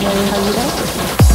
감사합니다.